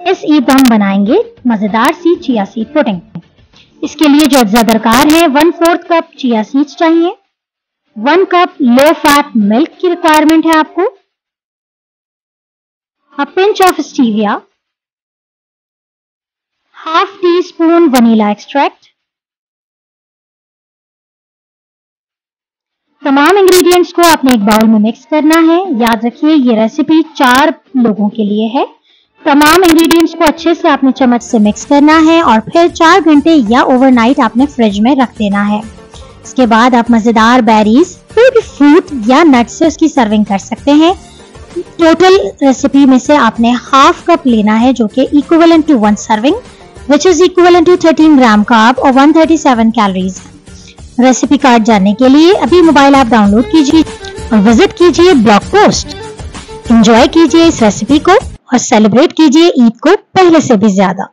इस ईद हम बनाएँगे मज़ेदार सी चिया सीड पुडिंग। इसके लिए जो अज्जा दरकार है one fourth cup chia seeds चाहिए। One cup low fat milk की रिक्वायरमेंट है आपको। A pinch of of half teaspoon vanilla extract, तमाम इंग्रेडिएंट्स को आपने एक बाउल में मिक्स करना है। याद रखिए ये रेसिपी चार लोगों के लिए है। तमाम इंग्रेडिएंट्स को अच्छे से आपने चम्मच से मिक्स करना है और फिर चार घंटे या ओवरनाइट आपने फ्रिज में रख देना है। इसके बाद आप मज़ेदार बेरीज कोई भी फ्रूट या नट से उसकी सर्विंग कर सकते हैं। टोटल रेसिपी में से आपने हाफ़ कप लेना है जो कि equivalent to one serving which is equivalent to 13 gram carb और 137 कैलोरीज रेसिपी कार्ड जानने के लिए अभी मोबाइल ऐप डाउनलोड कीजिए और विज़िट कीजिए ब्लॉग पोस्ट एंजॉय कीजिए इस रेसिपी को। और सेलिब्रेट कीजिए ईद को पहले से भी ज़्यादा।